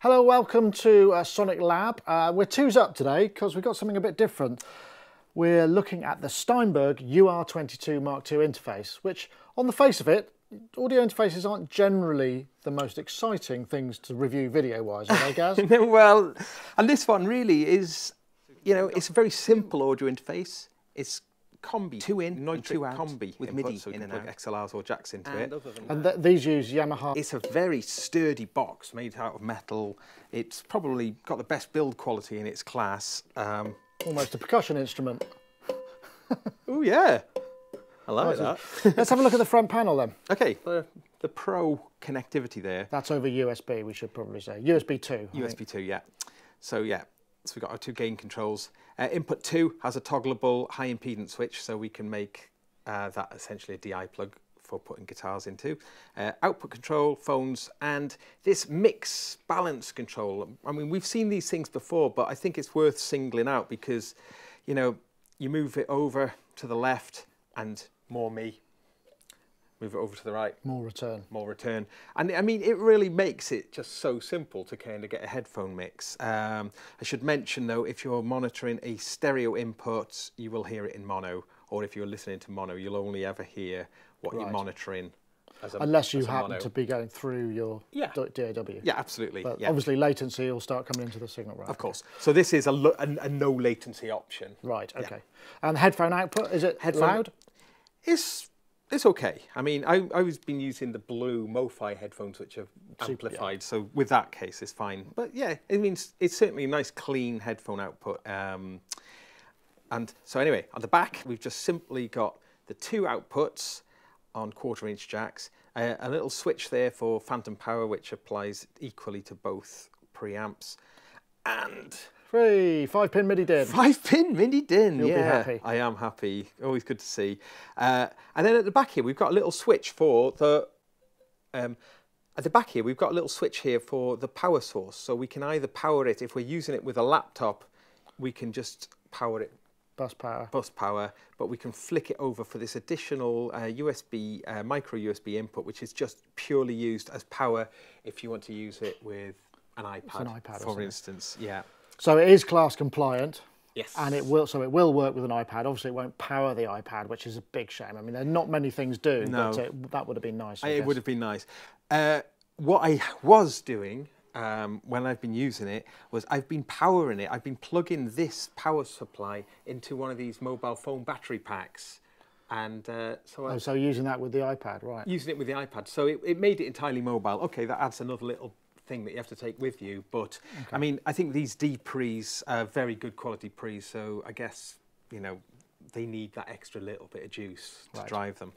Hello, welcome to uh, Sonic Lab. Uh, we're twos up today because we've got something a bit different. We're looking at the Steinberg UR22 Mark II interface, which on the face of it, audio interfaces aren't generally the most exciting things to review video-wise, are they, Gaz? well, and this one really is, you know, it's a very simple audio interface. It's combi, two in, Neutrik two out, combi with MIDI so in and out. XLRs or jacks into and it. And th these use Yamaha. It's a very sturdy box made out of metal. It's probably got the best build quality in its class. Um, Almost a percussion instrument. oh yeah, I like that. Let's have a look at the front panel then. Okay, the, the Pro connectivity there. That's over USB, we should probably say. USB 2. USB 2, yeah. So yeah, so we've got our two gain controls. Uh, input 2 has a toggleable high impedance switch, so we can make uh, that essentially a DI plug for putting guitars into. Uh, output control, phones, and this mix balance control. I mean, we've seen these things before, but I think it's worth singling out because, you know, you move it over to the left and more me, move it over to the right. More return. More return. And I mean, it really makes it just so simple to kind of get a headphone mix. Um, I should mention though, if you're monitoring a stereo input, you will hear it in mono, or if you're listening to mono, you'll only ever hear what right. you're monitoring. A, Unless you happen mono. to be going through your yeah. DAW. Yeah, absolutely. But yeah. obviously latency will start coming into the signal, right? Of course. So this is a, a, a no latency option. Right, okay. Yeah. And headphone output, is it headphone, loud? It's it's okay. I mean, I, I was been using the blue MoFi headphones, which are amplified. Yeah. So with that case, it's fine. But yeah, it means it's certainly a nice clean headphone output. Um, and so anyway, on the back, we've just simply got the two outputs on quarter inch jacks, uh, a little switch there for phantom power, which applies equally to both preamps. And Three, five pin MIDI DIN. Five pin MIDI DIN, You'll yeah. be happy. I am happy. Always good to see. Uh, and then at the back here, we've got a little switch for the, um, at the back here, we've got a little switch here for the power source. So we can either power it, if we're using it with a laptop, we can just power it. Bus power. Bus power, but we can flick it over for this additional uh, USB, uh, micro USB input, which is just purely used as power if you want to use it with an iPad, an iPad for instance. It? Yeah. So it is class compliant. Yes. And it will, so it will work with an iPad. Obviously, it won't power the iPad, which is a big shame. I mean, there are not many things do, no. but it, that would have been nice. I it would have been nice. Uh, what I was doing um, when I've been using it was I've been powering it. I've been plugging this power supply into one of these mobile phone battery packs. And uh, so, oh, so using that with the iPad, right? Using it with the iPad. So it, it made it entirely mobile. Okay, that adds another little thing that you have to take with you. But okay. I mean, I think these D pre's are very good quality pre's, so I guess you know they need that extra little bit of juice to right. drive them.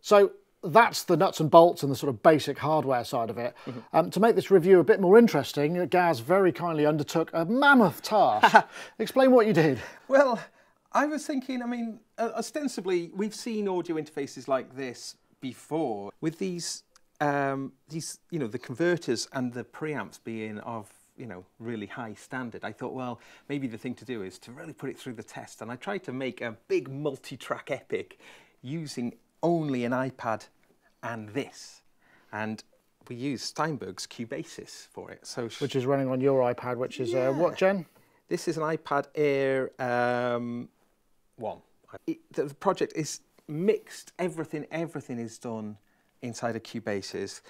So that's the nuts and bolts and the sort of basic hardware side of it. Mm -hmm. um, to make this review a bit more interesting, Gaz very kindly undertook a mammoth task. Explain what you did. Well, I was thinking, I mean, ostensibly, we've seen audio interfaces like this before with these um, these, you know, the converters and the preamps being of, you know, really high standard, I thought, well, maybe the thing to do is to really put it through the test. And I tried to make a big multi-track epic using only an iPad and this. And we used Steinberg's Cubasis for it. So which is running on your iPad, which is yeah. uh, what gen? This is an iPad Air um, 1. It, the, the project is mixed. Everything, everything is done inside of Cubasis.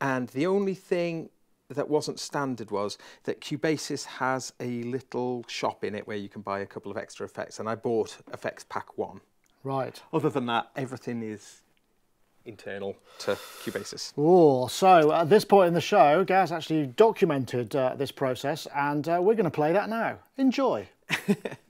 And the only thing that wasn't standard was that Cubasis has a little shop in it where you can buy a couple of extra effects. And I bought Effects Pack 1. Right. Other than that, everything is internal to Cubasis. Oh, so at this point in the show, Gaz actually documented uh, this process and uh, we're going to play that now. Enjoy.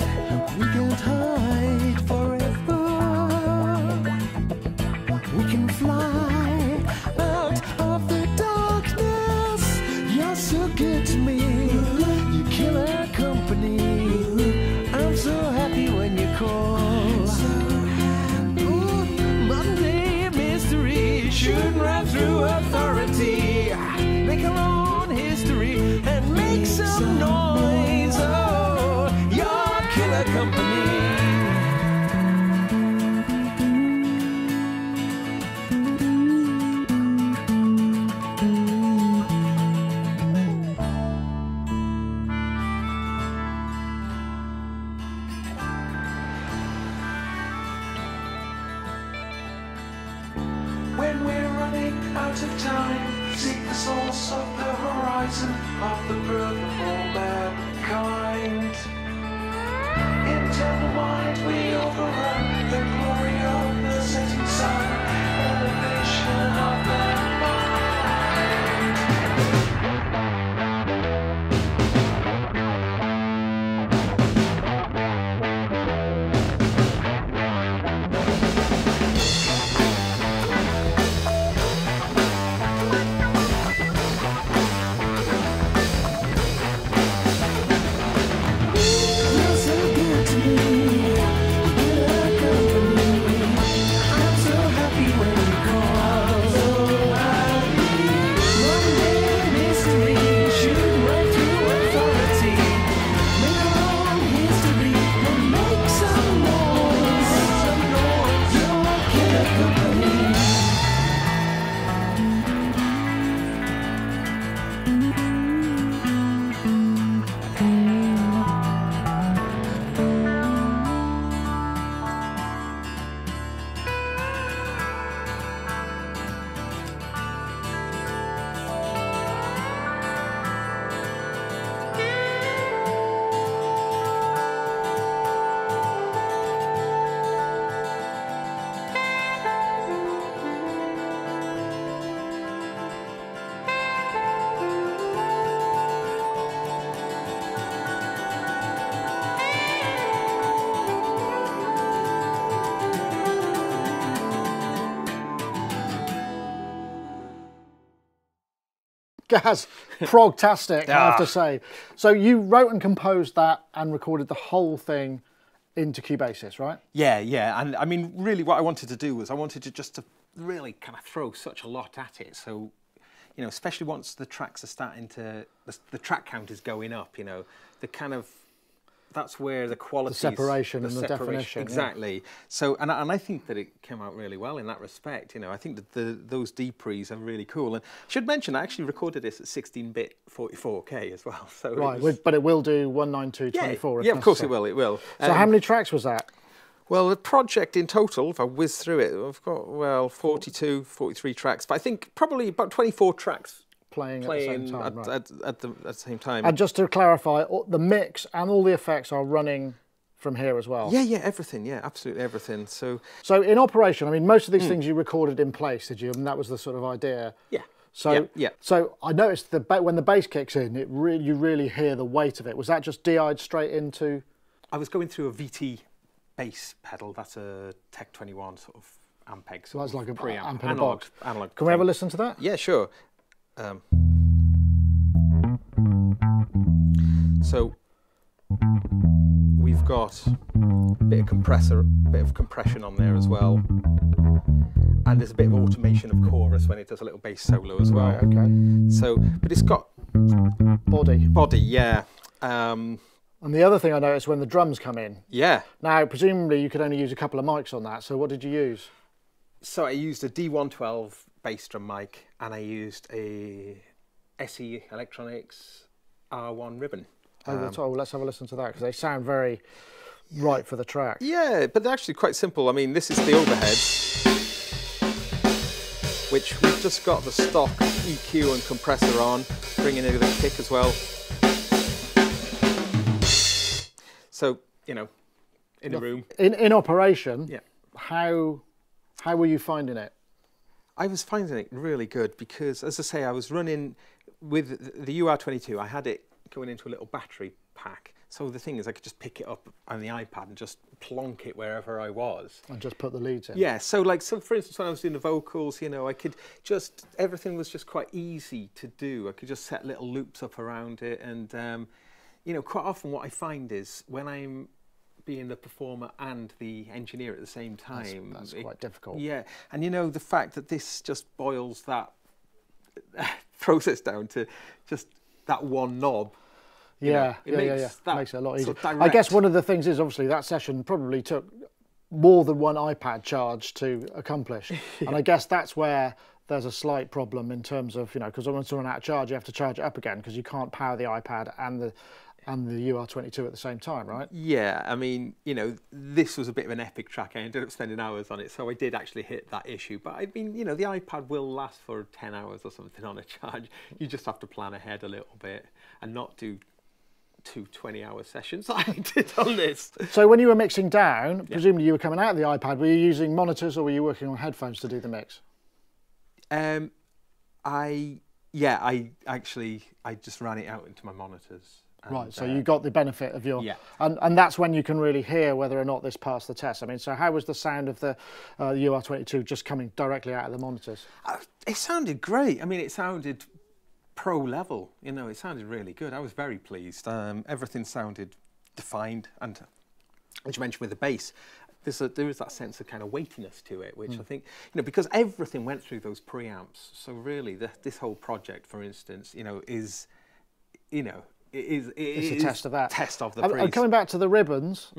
Gaz, progtastic, I have to Ah. say. So you wrote and composed that and recorded the whole thing into Cubasis, right? Yeah, yeah, and I mean, really, what I wanted to do was I wanted to just to really kind of throw such a lot at it. So, you know, especially once the tracks are starting to, the, the track count is going up. You know, the kind of that's where the quality, the separation and the definition, yeah. exactly. So, and I, and I think that it came out really well in that respect. You know, I think that the those D-PREs are really cool. And I should mention, I actually recorded this at 16-bit 44k as well. So, it Right, was- but it will do 192, yeah, 24 yeah, of course it will. It will. So Um, how many tracks was that? well, the project in total, if I whiz through it, I've got, well, 42, 43 tracks, but I think probably about 24 tracks Playing, playing at the same time, at, right. at, at the, at the same time. And just to clarify, the mix and all the effects are running from here as well. yeah, yeah, everything, yeah, absolutely everything. So, So in operation, I mean, most of these hmm. things you recorded in place, did you? And that was the sort of idea. yeah. So, yeah, yeah. so I noticed the ba- when the bass kicks in, it really you really hear the weight of it. Was that just DI'd straight into? I was going through a VT bass pedal, that's a Tech 21 sort of Ampeg. So that's like a preamp, amp in analog, analog Can we have a listen to that? Yeah, sure. Um, so we've got a bit of compressor, a bit of compression on there as well, and there's a bit of automation of chorus when it does a little bass solo as well. Right. Okay. So, but it's got Body. body, yeah, um, And the other thing I noticed when the drums come in. yeah. Now, presumably you could only use a couple of mics on that. So what did you use? So I used a D112 bass drum mic, and I used a SE Electronics R1 ribbon. Oh, that's- um, oh, let's have a listen to that because they sound very right for the track. Yeah, but they're actually quite simple. I mean, this is the overhead, which we've just got the stock EQ and compressor on, bringing in the kick as well. So, you know, in a room. In in operation, Yeah. how how were you finding it? I was finding it really good because, as I say, I was running with the UR22. I had it going into a little battery pack, So the thing is, I could just pick it up on the iPad and just plonk it wherever I was. And just put the leads in. Yeah, so like, so for instance, when I was doing the vocals, you know, I could just, everything was just quite easy to do. I could just set little loops up around it. And, um, you know, quite often what I find is when I'm being the performer and the engineer at the same time. that's it- quite difficult. Yeah, and you know, the fact that this just boils that process down to just that one knob. you know, Yeah, it yeah, yeah, makes yeah. that Makes it a lot easier. sort of I guess one of the things is obviously that session probably took more than one iPad charge to accomplish, and I guess that's where there's a slight problem in terms of you know because once you run out of charge, you have to charge it up again because you can't power the iPad and the and the UR22 at the same time, right? Yeah, I mean, you know, this was a bit of an epic track. I ended up spending hours on it, so I did actually hit that issue. But I mean, you know, the iPad will last for 10 hours or something on a charge. You just have to plan ahead a little bit and not do two 20 hour sessions like I did on this. So when you were mixing down, presumably you were coming out of the iPad. Were you using monitors or were you working on headphones to do the mix? Um, I, yeah, I actually, I just ran it out into my monitors. And, Right, so uh, you got the benefit of your, Yeah. and, and that's when you can really hear whether or not this passed the test. I mean, so how was the sound of the uh, UR22 just coming directly out of the monitors? Uh, It sounded great. I mean, it sounded pro level. You know, it sounded really good. I was very pleased. Um, everything sounded defined, and as you mentioned with the bass, there's a, there is that sense of kind of weightiness to it, which I think you know because everything went through those preamps. So really, the, this whole project, for instance, you know, is you know. It is, it It's a test of that. Test of the And- pre's. and coming back to the ribbons,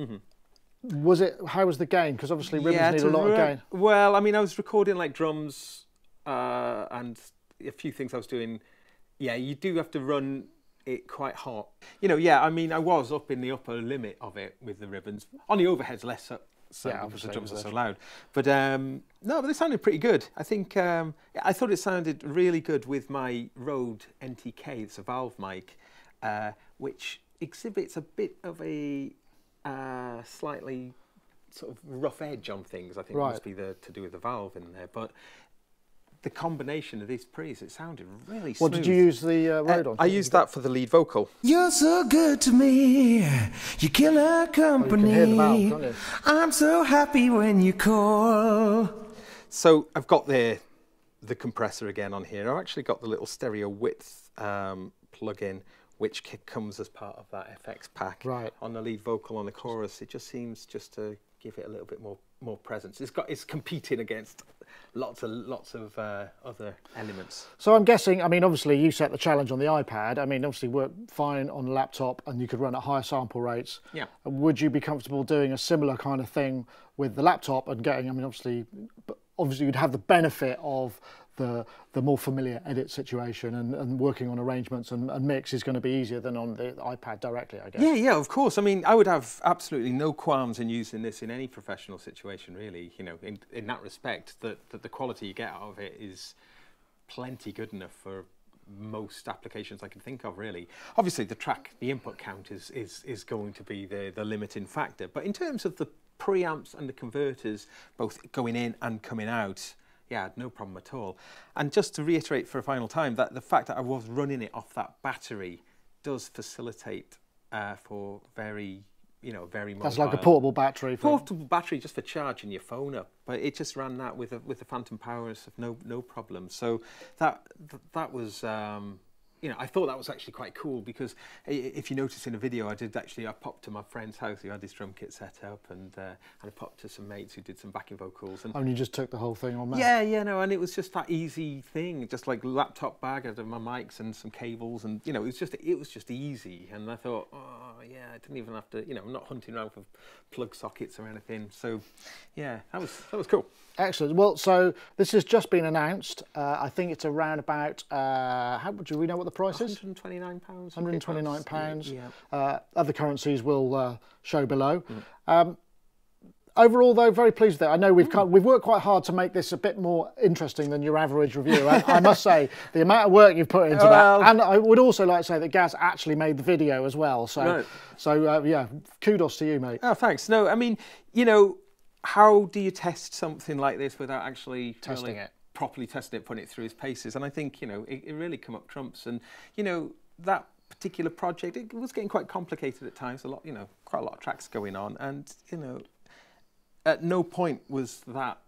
was it? How was the gain? Because obviously ribbons need a lot of gain. Well, I mean, I was recording like drums uh, and a few things I was doing. Yeah, you do have to run it quite hot. You know, yeah, I mean, I was up in the upper limit of it with the ribbons. On the overheads, less so, so Yeah, because the drums are so loud. But um, no, but they sounded pretty good. I think um, I thought it sounded really good with my Rode NTK. It's a valve mic, uh, which exhibits a bit of a uh, slightly sort of rough edge on things. I think Right. must be the to do with the valve in there, but. The combination of these pre's, it sounded really What smooth. did you use the uh, Uh, on? I used that for the lead vocal. You're so good to me. You killer company. hear the valve, can't you? I'm so happy when you call. So I've got the the compressor again on here. I've actually got the little stereo width um, plug-in, which comes as part of that FX pack. Right. On the lead vocal on the chorus, it just seems just to give it a little bit more more presence. It's got it's competing against lots of lots of uh, other elements. So I'm guessing, I mean, obviously you set the challenge on the iPad. I mean, obviously worked fine on laptop and you could run at higher sample rates. Yeah. Would you be comfortable doing a similar kind of thing with the laptop and getting, I mean, obviously, obviously you'd have the benefit of the the more familiar edit situation and, and working on arrangements and, and mix is going to be easier than on the iPad directly, I guess. Yeah, yeah, of course. I mean, I would have absolutely no qualms in using this in any professional situation, really. You know, in, in that respect, that, that the quality you get out of it is plenty good enough for most applications I can think of, really. Obviously, the track, the input count is, is, is going to be the, the limiting factor. But in terms of the preamps and the converters, both going in and coming out, yeah, no problem at all. And just to reiterate for a final time, that the fact that I was running it off that battery does facilitate uh, for very, you know, very mobile. That's like a portable battery. For, portable battery just for charging your phone up. But it just ran that with a, with the Phantom Powers, no no problem. So that that was. Um, you know, I thought that was actually quite cool because if you notice in the video, I did actually, I popped to my friend's house who had his drum kit set up and, uh, and I popped to some mates who did some backing vocals. And and you just took the whole thing on there. yeah, yeah, no, and it was just that easy thing, just like laptop bag, I had my mics and some cables, and you know, it was just it was just easy. And I thought, oh yeah, I didn't even have to, you know, I'm not hunting around for plug sockets or anything. So, yeah, that was that was cool. Excellent. Well, so this has just been announced. Uh, I think it's around about, uh, how do we know what the price is? 129 pounds. 129 pounds. Yeah. Uh, other currencies will uh, show below. Mm. Um, overall, though, very pleased with it. I know Mm. we've come, we've worked quite hard to make this a bit more interesting than your average review. I, I must say the amount of work you've put into Well- that, and I would also like to say that Gaz actually made the video as well. So, Right. so uh, yeah, kudos to you, mate. Oh, thanks. No, I mean, you know, how do you test something like this without actually Testing really it. properly testing it, putting it through its paces? And I think you know it, it really come up trumps. And you know that particular project, it was getting quite complicated at times. A lot, you know, quite a lot of tracks going on, and you know, at no point was that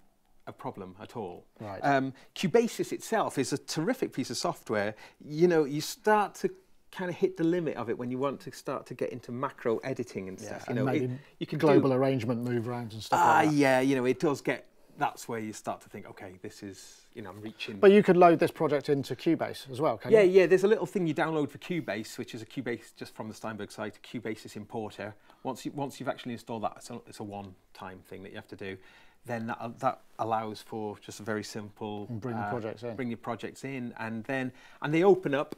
a problem at all. Right. Um, Cubasis itself is a terrific piece of software. You know, you start to kind of hit the limit of it when you want to start to get into macro editing and stuff. You and know, it- you can global do, arrangement move around and stuff Ah, like that. yeah, you know, it does get. That's where you start to think, okay, this is, you know, I'm reaching. But you could load this project into Cubase as well, can Yeah, you? yeah. Yeah, there's a little thing you download for Cubase, which is a Cubase just from the Steinberg site, a Cubasis importer. Once you once you've actually installed that, it's a, it's a one-time thing that you have to do. Then that, that allows for just a very simple And bring the uh, projects in. Bring your projects in, and then and they open up,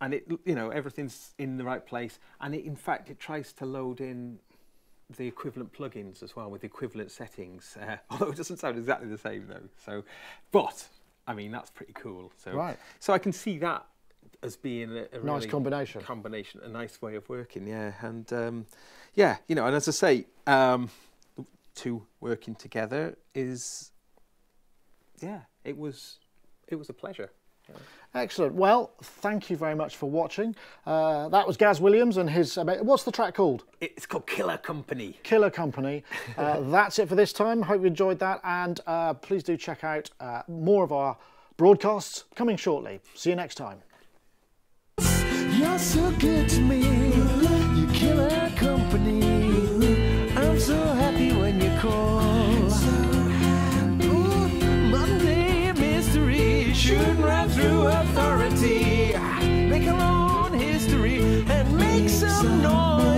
and it you know everything's in the right place, and it in fact it tries to load in the equivalent plugins as well with the equivalent settings. Uh, although it doesn't sound exactly the same though. So, but I mean that's pretty cool. So, Right. so I can see that as being a, a Nice really combination. Combination, a nice way of working. Yeah, and um, yeah, you know, and as I say, um, two working together is yeah, it was it was a pleasure. Excellent. Well, thank you very much for watching. Uh, that was Gaz Williams and his. Uh, what's the track called? It's called Killer Company. Killer Company. Uh, that's it for this time. Hope you enjoyed that, and uh, please do check out uh, more of our broadcasts coming shortly. See you next time. You're so good to me. You killer company. I'm so make some noise.